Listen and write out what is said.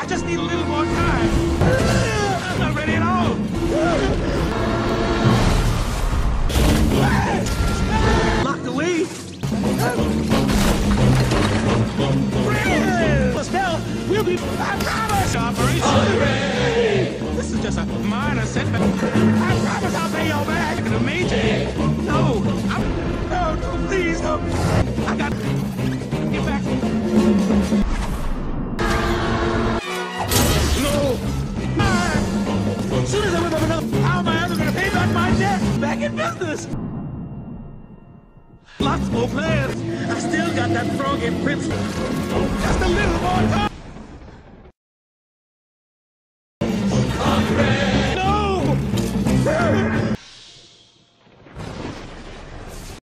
I just need a little more time. I'm not ready at all. Locked away. Hell, we'll be. I promise. Operation. This is just a minor setback. I promise I'll pay y'all back. The major. Another, how am I ever gonna pay back my debt? Back in business. Lots more plans. I still got that frog in principle. Just a little more time.